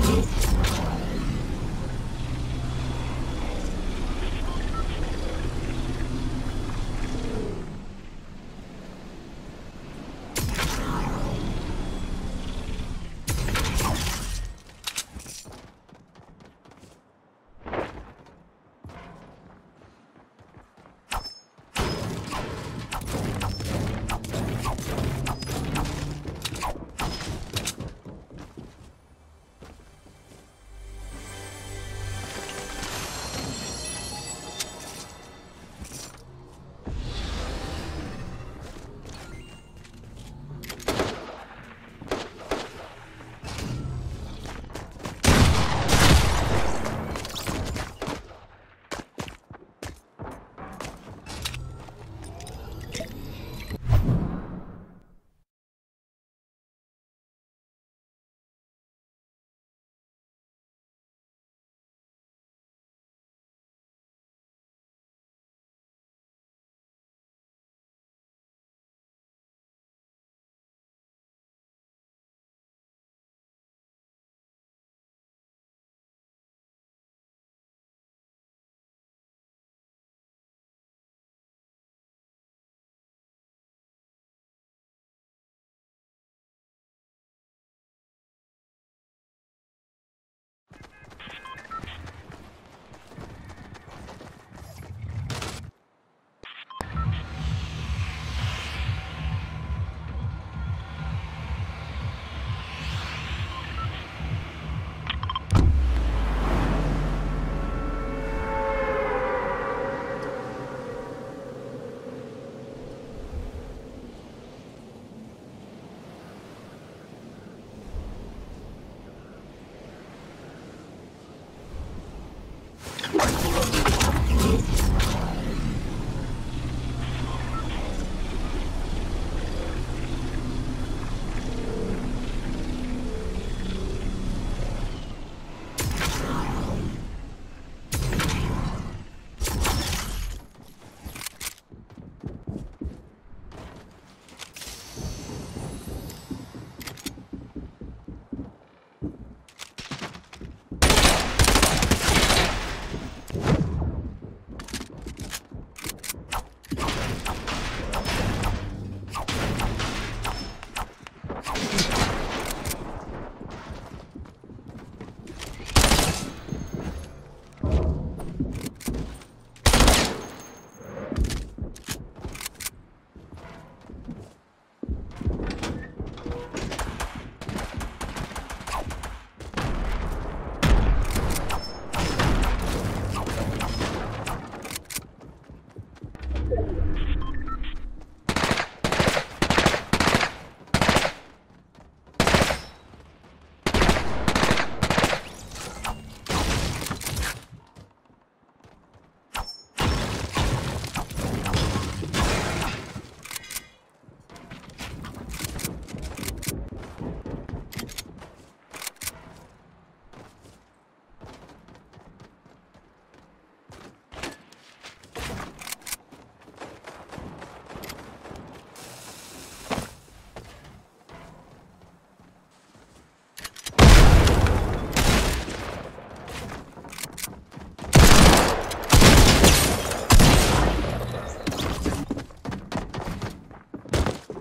Oh.